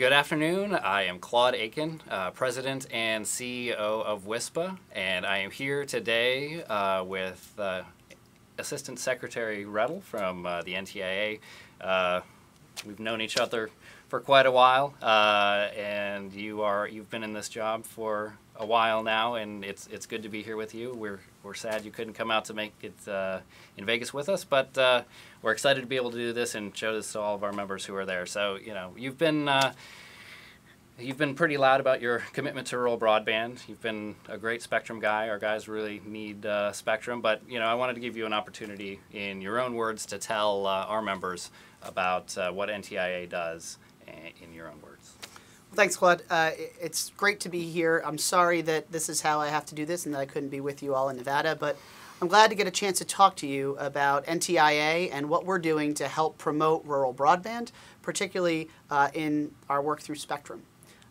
Good afternoon. I am Claude Aiken, uh, President and CEO of WISPA, and I am here today uh, with uh, Assistant Secretary Redl from uh, the NTIA. Uh, we've known each other for quite a while, uh, and you are you've been in this job for a while now, and it's it's good to be here with you. We're we're sad you couldn't come out to make it uh, in Vegas with us, but uh, we're excited to be able to do this and show this to all of our members who are there. So you know you've been. Uh, You've been pretty loud about your commitment to rural broadband. You've been a great Spectrum guy. Our guys really need uh, Spectrum, but you know I wanted to give you an opportunity, in your own words, to tell uh, our members about uh, what NTIA does in your own words. Well, thanks, Claude. Uh, it's great to be here. I'm sorry that this is how I have to do this and that I couldn't be with you all in Nevada, but I'm glad to get a chance to talk to you about NTIA and what we're doing to help promote rural broadband, particularly uh, in our work through Spectrum.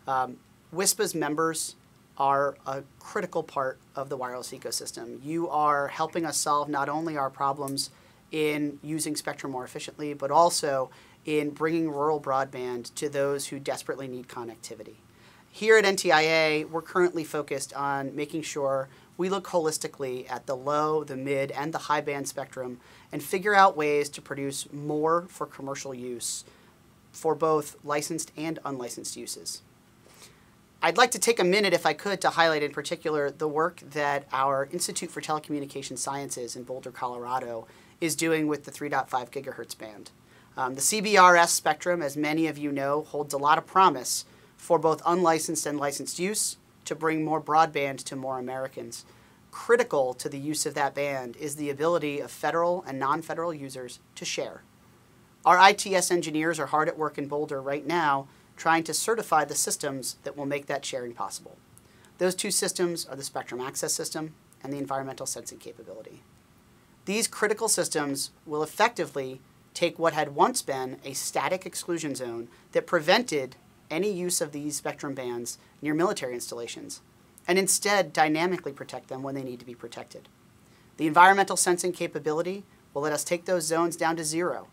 Um, WISPA's members are a critical part of the wireless ecosystem. You are helping us solve not only our problems in using Spectrum more efficiently, but also in bringing rural broadband to those who desperately need connectivity. Here at NTIA, we're currently focused on making sure we look holistically at the low, the mid, and the high band spectrum and figure out ways to produce more for commercial use for both licensed and unlicensed uses. I'd like to take a minute, if I could, to highlight in particular the work that our Institute for Telecommunication Sciences in Boulder, Colorado is doing with the 3.5 gigahertz band. Um, the CBRS spectrum, as many of you know, holds a lot of promise for both unlicensed and licensed use to bring more broadband to more Americans. Critical to the use of that band is the ability of federal and non-federal users to share. Our ITS engineers are hard at work in Boulder right now trying to certify the systems that will make that sharing possible. Those two systems are the Spectrum Access System and the Environmental Sensing Capability. These critical systems will effectively take what had once been a static exclusion zone that prevented any use of these spectrum bands near military installations and instead dynamically protect them when they need to be protected. The environmental sensing capability will let us take those zones down to zero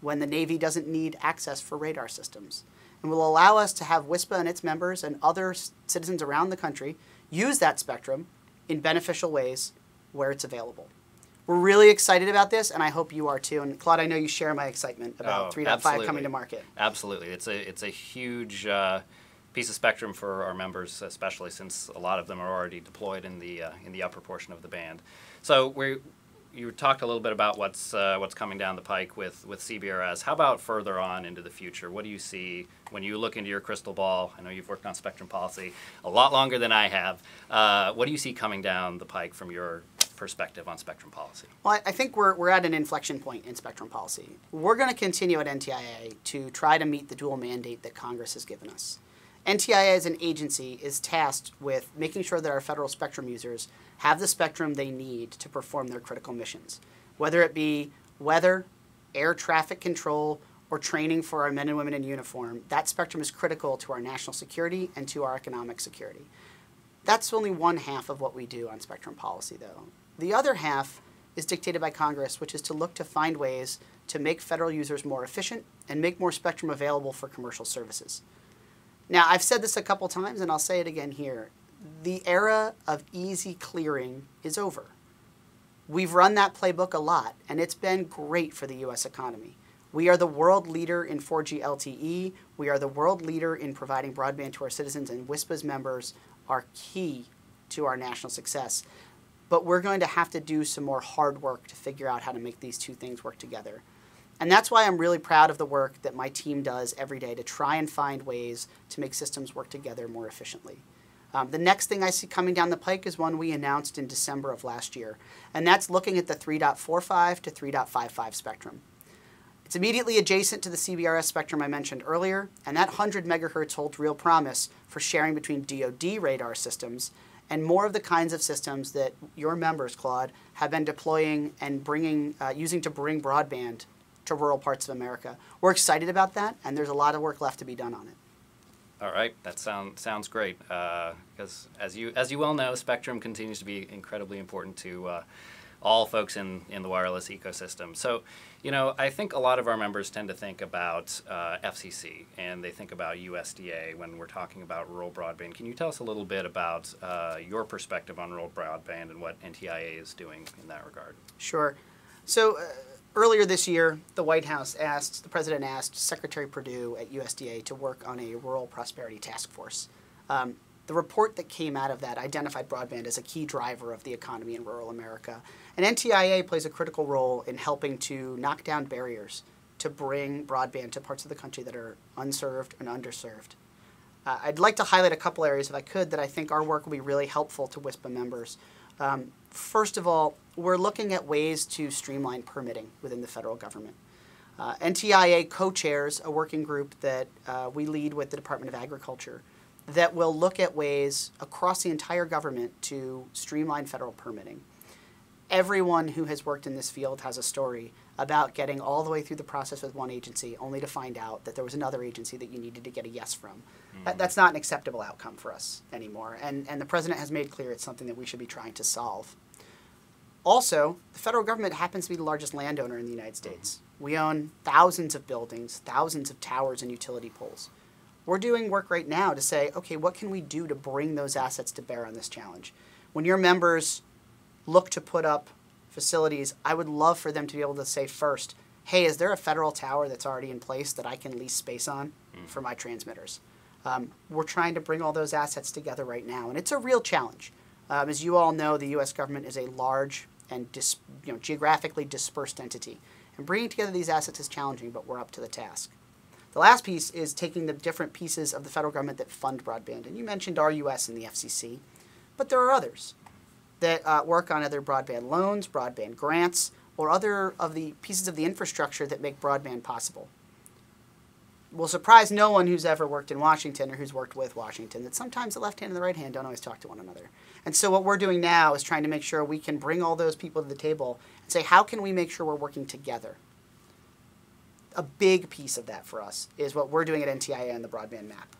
when the Navy doesn't need access for radar systems and will allow us to have WISPA and its members and other citizens around the country use that spectrum in beneficial ways where it's available. We're really excited about this, and I hope you are too. And Claude, I know you share my excitement about oh, 3.5 coming to market. Absolutely, it's a it's a huge uh, piece of spectrum for our members, especially since a lot of them are already deployed in the uh, in the upper portion of the band. So we you talked a little bit about what's uh, what's coming down the pike with with CBRS. How about further on into the future? What do you see when you look into your crystal ball? I know you've worked on spectrum policy a lot longer than I have. Uh, what do you see coming down the pike from your perspective on spectrum policy? Well, I think we're, we're at an inflection point in spectrum policy. We're going to continue at NTIA to try to meet the dual mandate that Congress has given us. NTIA as an agency is tasked with making sure that our federal spectrum users have the spectrum they need to perform their critical missions, whether it be weather, air traffic control, or training for our men and women in uniform. That spectrum is critical to our national security and to our economic security. That's only one half of what we do on spectrum policy, though. The other half is dictated by Congress, which is to look to find ways to make federal users more efficient and make more spectrum available for commercial services. Now, I've said this a couple times, and I'll say it again here. The era of easy clearing is over. We've run that playbook a lot, and it's been great for the U.S. economy. We are the world leader in 4G LTE. We are the world leader in providing broadband to our citizens, and WISPA's members are key to our national success. But we're going to have to do some more hard work to figure out how to make these two things work together. And that's why I'm really proud of the work that my team does every day to try and find ways to make systems work together more efficiently. Um, the next thing I see coming down the pike is one we announced in December of last year, and that's looking at the 3.45 to 3.55 spectrum. It's immediately adjacent to the CBRS spectrum I mentioned earlier, and that 100 megahertz holds real promise for sharing between DoD radar systems and more of the kinds of systems that your members, Claude, have been deploying and bringing, uh, using to bring broadband to rural parts of America. We're excited about that, and there's a lot of work left to be done on it. All right, that sound, sounds great. Because uh, as you as you well know, spectrum continues to be incredibly important to uh, all folks in, in the wireless ecosystem. So, you know, I think a lot of our members tend to think about uh, FCC and they think about USDA when we're talking about rural broadband. Can you tell us a little bit about uh, your perspective on rural broadband and what NTIA is doing in that regard? Sure. So, uh, earlier this year, the White House asked, the president asked Secretary Perdue at USDA to work on a rural prosperity task force. Um, the report that came out of that identified broadband as a key driver of the economy in rural America. And NTIA plays a critical role in helping to knock down barriers to bring broadband to parts of the country that are unserved and underserved. Uh, I'd like to highlight a couple areas, if I could, that I think our work will be really helpful to WISPA members. Um, first of all, we're looking at ways to streamline permitting within the federal government. Uh, NTIA co-chairs a working group that uh, we lead with the Department of Agriculture that will look at ways across the entire government to streamline federal permitting. Everyone who has worked in this field has a story about getting all the way through the process with one agency only to find out that there was another agency that you needed to get a yes from. Mm-hmm. That, that's not an acceptable outcome for us anymore. And, and the president has made clear it's something that we should be trying to solve. Also, the federal government happens to be the largest landowner in the United States. We own thousands of buildings, thousands of towers and utility poles. We're doing work right now to say, okay, what can we do to bring those assets to bear on this challenge? When your members look to put up facilities, I would love for them to be able to say first, hey, is there a federal tower that's already in place that I can lease space on mm. for my transmitters? Um, we're trying to bring all those assets together right now, and it's a real challenge. Um, as you all know, the U.S. government is a large and dis, you know, geographically dispersed entity. And bringing together these assets is challenging, but we're up to the task. The last piece is taking the different pieces of the federal government that fund broadband. And you mentioned RUS and the FCC, but there are others that uh, work on other broadband loans, broadband grants, or other of the pieces of the infrastructure that make broadband possible. Will surprise no one who's ever worked in Washington or who's worked with Washington that sometimes the left hand and the right hand don't always talk to one another. And so what we're doing now is trying to make sure we can bring all those people to the table and say, how can we make sure we're working together? A big piece of that for us is what we're doing at NTIA and the broadband map.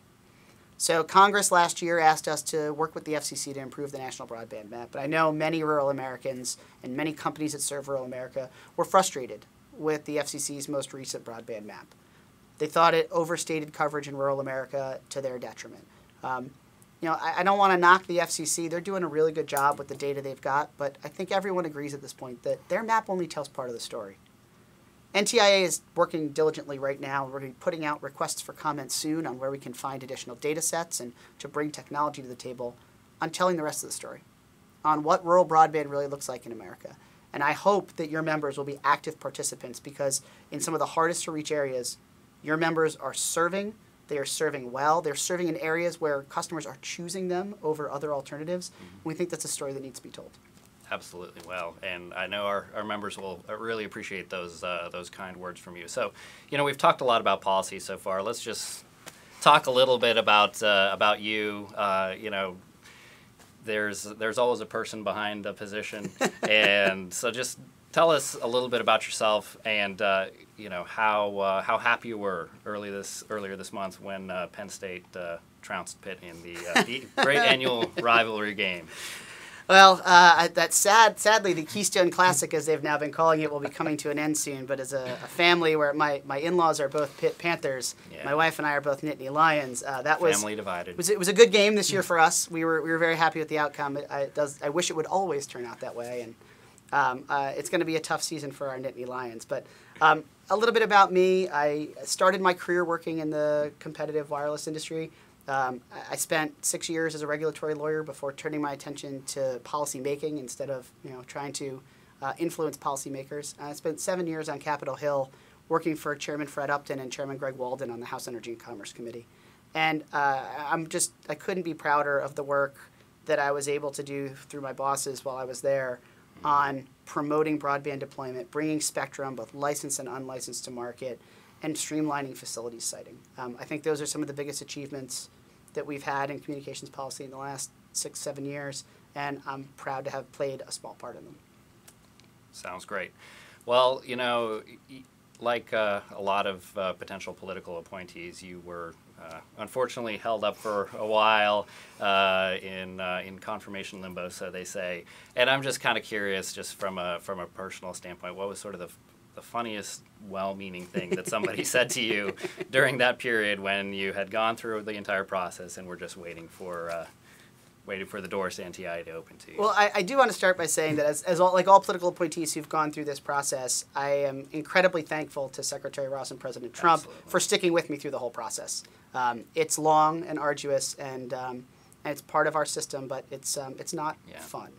So Congress last year asked us to work with the FCC to improve the national broadband map, but I know many rural Americans and many companies that serve rural America were frustrated with the FCC's most recent broadband map. They thought it overstated coverage in rural America to their detriment. Um, you know, I, I don't want to knock the FCC. They're doing a really good job with the data they've got, but I think everyone agrees at this point that their map only tells part of the story. NTIA is working diligently right now. We're going to be putting out requests for comments soon on where we can find additional data sets and to bring technology to the table on telling the rest of the story, on what rural broadband really looks like in America. And I hope that your members will be active participants because in some of the hardest to reach areas, your members are serving they are serving well. They're serving in areas where customers are choosing them over other alternatives. Mm-hmm. We think that's a story that needs to be told. Absolutely well, and I know our, our members will uh, really appreciate those uh, those kind words from you. So, you know, we've talked a lot about policy so far. Let's just talk a little bit about uh, about you. Uh, you know, there's there's always a person behind the position, and so just tell us a little bit about yourself and uh, you know how uh, how happy you were early this earlier this month when uh, Penn State uh, trounced Pitt in the, uh, the great annual rivalry game. Well, uh, that's sad. Sadly, the Keystone Classic, as they've now been calling it, will be coming to an end soon. But as a, a family where my, my in-laws are both Pitt Panthers, yeah. my wife and I are both Nittany Lions. that was family divided. Was it was a good game this year for us. We were we were very happy with the outcome. It, I, does I wish it would always turn out that way and. Um, uh, it's going to be a tough season for our Nittany Lions. But um, a little bit about me. I started my career working in the competitive wireless industry. Um, I spent six years as a regulatory lawyer before turning my attention to policy making instead of you know trying to uh, influence policymakers. I spent seven years on Capitol Hill working for Chairman Fred Upton and Chairman Greg Walden on the House Energy and Commerce Committee. And uh, I'm just I couldn't be prouder of the work that I was able to do through my bosses while I was there on promoting broadband deployment, bringing spectrum, both licensed and unlicensed, to market, and streamlining facilities siting. Um, I think those are some of the biggest achievements that we've had in communications policy in the last six, seven years, and I'm proud to have played a small part in them. Sounds great. Well, you know, like uh, a lot of uh, potential political appointees, you were uh, unfortunately held up for a while uh, in uh, in confirmation limbo, so they say. And I'm just kind of curious, just from a from a personal standpoint, what was sort of the the funniest, well-meaning thing that somebody said to you during that period when you had gone through the entire process and were just waiting for uh, waiting for the doors to open to you. Well, I, I do want to start by saying that as, as all, like all political appointees who've gone through this process, I am incredibly thankful to Secretary Ross and President Trump Absolutely. for sticking with me through the whole process. Um, it's long and arduous, and, um, and it's part of our system, but it's, um, it's not Yeah. fun.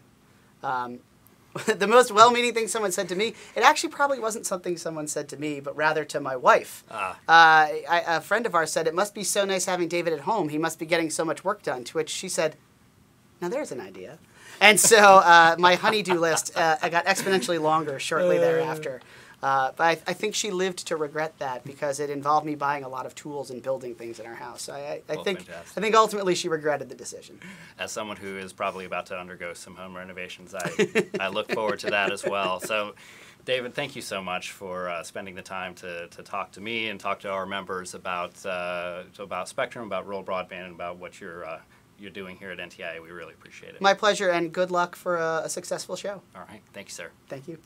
The most well-meaning thing someone said to me, it actually probably wasn't something someone said to me, but rather to my wife. Ah. Uh, I, a friend of ours said, it must be so nice having David at home. He must be getting so much work done. To which she said, now there's an idea. And so uh, my honeydew list uh, got exponentially longer shortly thereafter. Uh, but I, I think she lived to regret that because it involved me buying a lot of tools and building things in our house. So I, I, I Well, think fantastic. I think ultimately she regretted the decision. as someone who is probably about to undergo some home renovations, I, I look forward to that as well. So, David, thank you so much for uh, spending the time to, to talk to me and talk to our members about uh, about Spectrum, about rural broadband, and about what you're uh, you're doing here at NTIA. We really appreciate it. My pleasure and good luck for a, a successful show. All right, thank you, sir. Thank you.